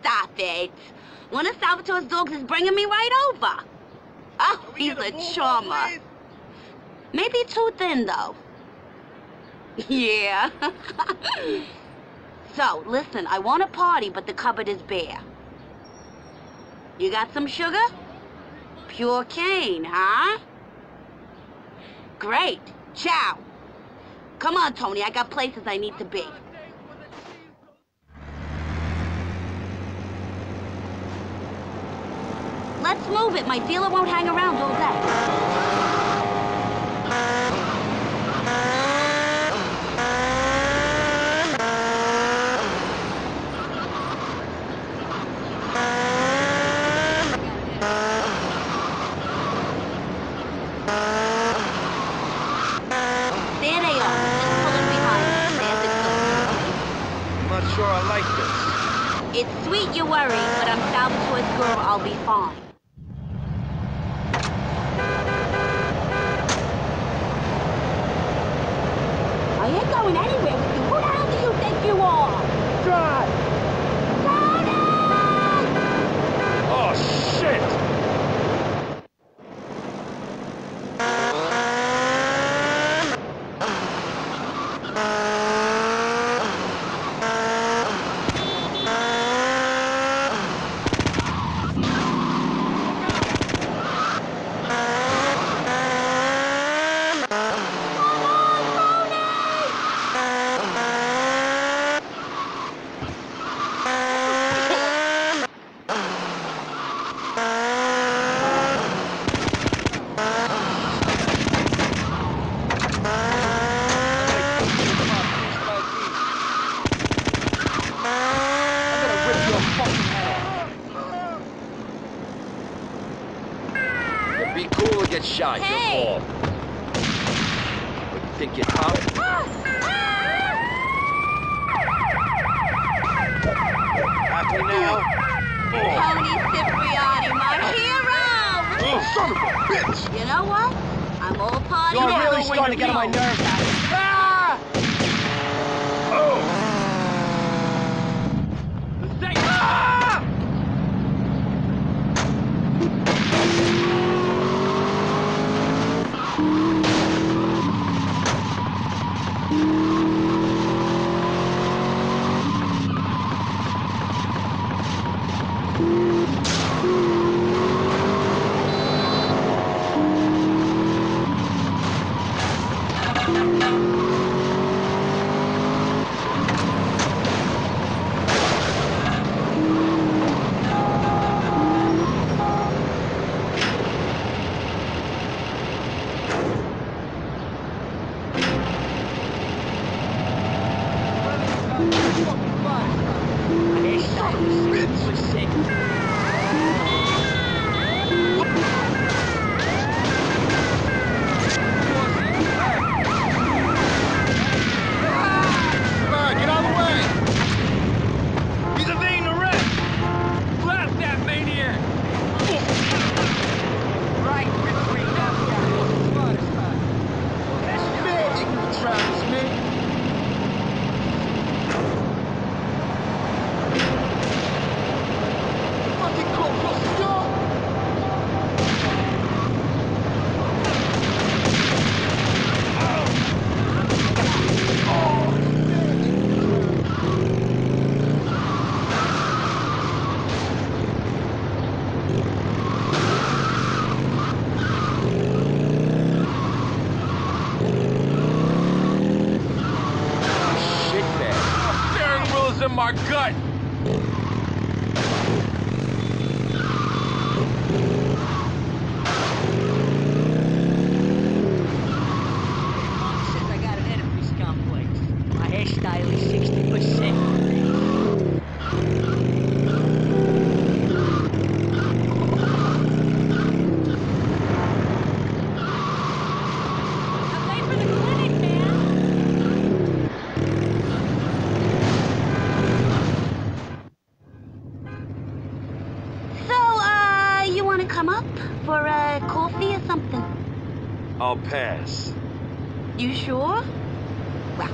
stop it. One of Salvatore's dogs is bringing me right over. Oh, he's a charmer. Maybe too thin, though. Yeah. so, listen, I want a party, but the cupboard is bare. You got some sugar? Pure cane, huh? Great. Ciao. Come on, Tony, I got places I need to be. Let's move it. My dealer won't hang around all day. There they are. Just pulling behind. There's the good. I'm not sure I like this. It's sweet you worry, but I'm Salvatore's girl. I'll be fine. Be cool get shot, Hey! your fault. What, you think you're tough? Now? Tony Cipriani, my hero! Oh, son of a bitch! You know what? I'm all party You're really starting to get on my nerves, my hairstyle is 60%. I'm late for the clinic, man. So, uh, you want to come up for a coffee or something? I'll pass. You sure? Well,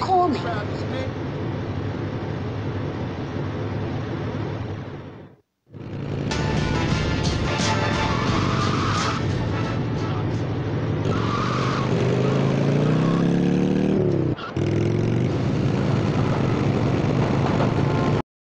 call me.